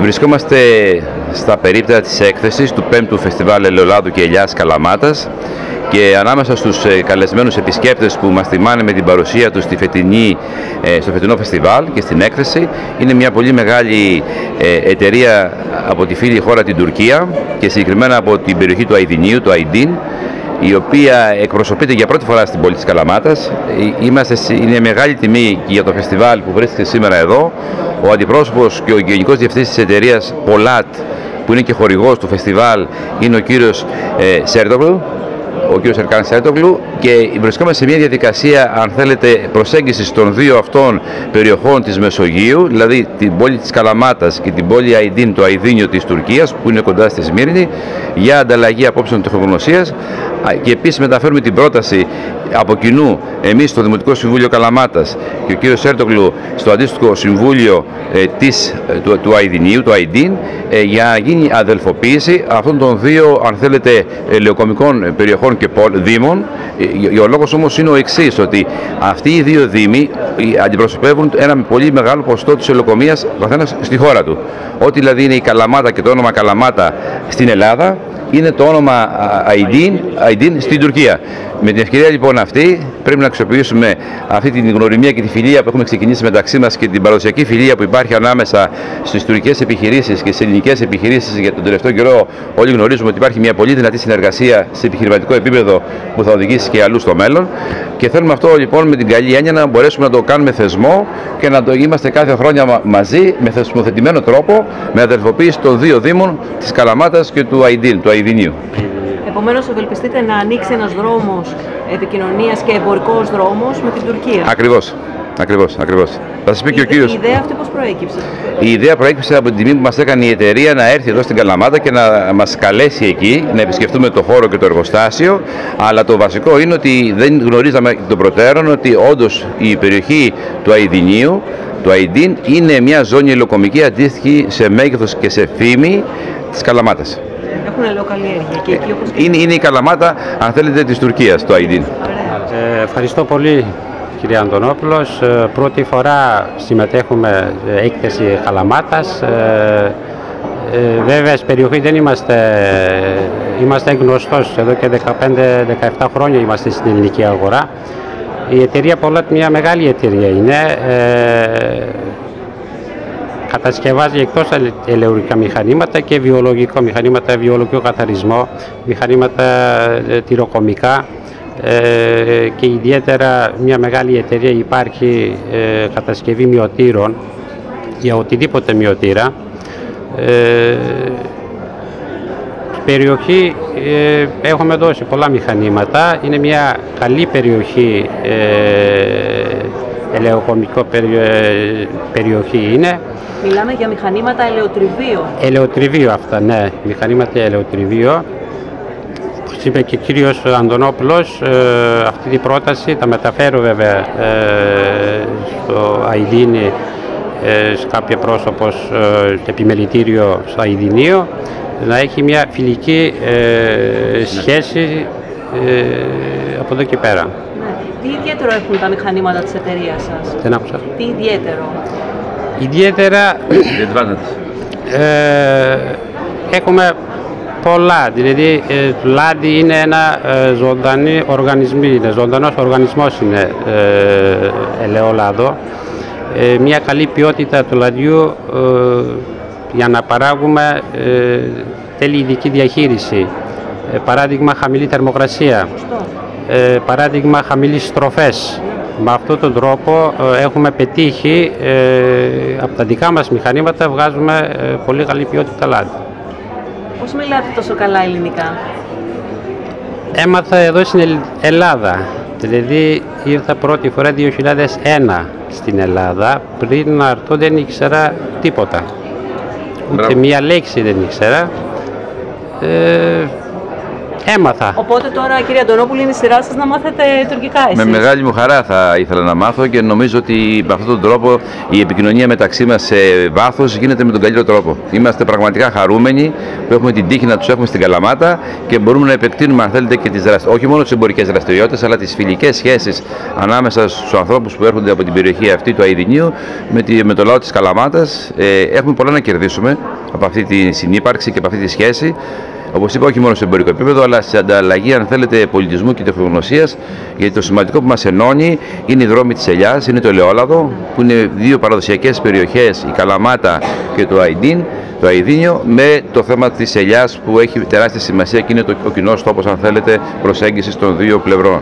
Βρισκόμαστε στα περίπτερα της έκθεσης του 5ου Φεστιβάλ Ελαιολάδου και Ελιάς Καλαμάτας και ανάμεσα στους ε, καλεσμένους επισκέπτες που μας θυμάνε με την παρουσία τους στη φετινή, ε, στο φετινό φεστιβάλ και στην έκθεση είναι μια πολύ μεγάλη ε, εταιρεία από τη φίλη χώρα την Τουρκία και συγκεκριμένα από την περιοχή του Αιδινίου, του Αϊντίν η οποία εκπροσωπείται για πρώτη φορά στην πόλη της Καλαμάτας. Είμαστε, είναι μεγάλη τιμή για το φεστιβάλ που βρίσκεται σήμερα εδώ. Ο αντιπρόσωπος και ο γενικός διευθυντής της εταιρείας Polat, που είναι και χορηγός του φεστιβάλ, είναι ο κύριος ε, ο κ. Ερκάν Σέτογλου και βρισκόμαστε σε μια διαδικασία, αν θέλετε, προσέγγισης των δύο αυτών περιοχών της Μεσογείου, δηλαδή την πόλη της Καλαμάτας και την πόλη Αϊντίν, το Αϊδίνιο της Τουρκίας, που είναι κοντά στη Σμύρνη, για ανταλλαγή απόψεων τεχνογνωσίας και επίσης μεταφέρουμε την πρόταση από κοινού εμείς στο Δημοτικό Συμβούλιο Καλαμάτας και ο κύριος Σέρτογλου στο αντίστοιχο Συμβούλιο ε, της, ε, του, του Αιδινίου, του Αϊντίν, ε, για να γίνει αδελφοποίηση αυτών των δύο, αν θέλετε, λεωκομικών περιοχών και δήμων. Ε, ο λόγος όμως είναι ο εξής ότι αυτοί οι δύο δήμοι αντιπροσωπεύουν ένα πολύ μεγάλο ποσοστό της ελοκομείας καθένας στη χώρα του. Ό,τι δηλαδή είναι η Καλαμάτα και το όνομα Καλαμάτα στην Ελλάδα, είναι το όνομα Αϊντίν στην Τουρκία. Με την ευκαιρία λοιπόν αυτή πρέπει να αξιοποιήσουμε αυτή την γνωριμία και τη φιλία που έχουμε ξεκινήσει μεταξύ μας και την παραδοσιακή φιλία που υπάρχει ανάμεσα στις τουρκικές επιχειρήσεις και στις ελληνικές επιχειρήσεις για τον τελευταίο καιρό. Όλοι γνωρίζουμε ότι υπάρχει μια πολύ δυνατή συνεργασία σε επιχειρηματικό επίπεδο που θα οδηγήσει και αλλού στο μέλλον. Και θέλουμε αυτό λοιπόν με την καλή έννοια να μπορέσουμε να το κάνουμε θεσμό και να το είμαστε κάθε χρόνια μαζί με θεσμοθετημένο τρόπο με αδελφοποίηση των δύο Δήμων της Καλαμάτας και του Αϊντίν, του Αιδινίου. Επομένως, ευελπιστείτε να ανοίξει ένας δρόμος επικοινωνίας και εμπορικός δρόμος με την Τουρκία. Ακριβώς. Ακριβώς, ακριβώς. Θα σας πει και ο κύριος. Η ιδέα αυτή πώς προέκυψε; Η ιδέα προέκυψε από την τιμή που μας έκανε η εταιρεία να έρθει εδώ στην Καλαμάτα και να μας καλέσει εκεί, να επισκεφτούμε το χώρο και το εργοστάσιο. Αλλά το βασικό είναι ότι δεν γνωρίζαμε τον προτέρων ότι όντως η περιοχή του Αιδινίου, του Αϊντίν, είναι μια ζώνη ελοκομική αντίστοιχη σε μέγεθος και σε φήμη της Καλαμάτας έχουν ελαιοκαλλιέργεια και εκεί όπως... Είναι, είναι η Καλαμάτα, αν θέλετε, της Τουρκίας, το Αϊντίν. Ε, ευχαριστώ πολύ κύριε Αντωνόπουλος. Ε, πρώτη φορά συμμετέχουμε σε έκθεση Καλαμάτας. Ε, ε, βέβαια, στην περιοχή δεν είμαστε, είμαστε γνωστός. Εδώ και 15-17 χρόνια είμαστε στην ελληνική αγορά. Η εταιρεία Πολάτ μια μεγάλη εταιρεία είναι. Ε, κατασκευάζει εκτός ελεουργικά μηχανήματα και βιολογικό μηχανήματα, βιολογικό καθαρισμό, μηχανήματα ε, τυροκομικά ε, και ιδιαίτερα μια μεγάλη εταιρεία υπάρχει ε, κατασκευή μειωτήρων για οτιδήποτε μειωτήρα. Ε, περιοχή ε, έχουμε δώσει πολλά μηχανήματα. Είναι μια καλή περιοχή, ε, ελαιοκομικό περιοχή είναι. Μιλάμε για μηχανήματα ελαιοτριβείο. Ελαιοτριβείο αυτά, ναι. Μηχανήματα ελαιοτριβείο. Όπως είπε και ο κύριος Αντωνόπουλος, ε, αυτή την πρόταση τα μεταφέρω βέβαια ε, στο Αιδίνη ε, σε κάποιο πρόσωπος ε, επιμελητήριο στο Αιδινείο να έχει μια φιλική ε, σχέση από εδώ και πέρα. Ναι. Τι ιδιαίτερο έχουν τα μηχανήματα της εταιρείας σας; Δεν άκουσα. Τι ιδιαίτερο; Ιδιαίτερα ε, έχουμε πολλά, δηλαδή ε, το λάδι είναι ένα ε, ζωντανή οργανισμή, είναι ζωντανός οργανισμός είναι ε, ελαιόλαδο. Ε, μια καλή ποιότητα του λαδιού ε, για να παράγουμε ε, θέλει ειδική διαχείριση. παράδειγμα χαμηλή θερμοκρασία, παράδειγμα χαμηλής στροφές. Με αυτόν τον τρόπο ε, έχουμε πετύχει ε, από τα δικά μας μηχανήματα βγάζουμε ε, πολύ καλή ποιότητα λάδι. Πώς μιλάτε τόσο καλά ελληνικά; Έμαθα εδώ στην Ελλάδα. Δηλαδή ήρθα πρώτη φορά 2001 στην Ελλάδα. Πριν να έρθω δεν ήξερα τίποτα. Ούτε μία λέξη δεν ήξερα. Ε, έμαθα. Οπότε τώρα, κύριε Αντωνόπουλη, είναι η σειρά σας να μάθετε τουρκικά εσείς; Με μεγάλη μου χαρά θα ήθελα να μάθω και νομίζω ότι με αυτόν τον τρόπο η επικοινωνία μεταξύ μας σε βάθος γίνεται με τον καλύτερο τρόπο. Είμαστε πραγματικά χαρούμενοι που έχουμε την τύχη να τους έχουμε στην Καλαμάτα και μπορούμε να επεκτείνουμε, αν θέλετε, και τις δραστηριότητες, όχι μόνο τις εμπορικές δραστηριότητες, αλλά τις φιλικές σχέσεις ανάμεσα στους ανθρώπους που έρχονται από την περιοχή αυτή του Αιδινίου με, τη, με το λαό της Καλαμάτας. Ε, έχουμε πολλά να κερδίσουμε από αυτή τη συνύπαρξη και από αυτή τη σχέση. Όπως είπα, όχι μόνο σε εμπορικό επίπεδο, αλλά σε ανταλλαγή, αν θέλετε, πολιτισμού και τεχνογνωσίας. Γιατί το σημαντικό που μας ενώνει είναι οι δρόμοι της Ελιάς, είναι το Ελαιόλαδο, που είναι δύο παραδοσιακές περιοχές, η Καλαμάτα και το Αϊντίν, το Αιδίνιο, με το θέμα της Ελιάς που έχει τεράστια σημασία και είναι το, ο κοινός τόπος, αν θέλετε, προσέγγισης των δύο πλευρών.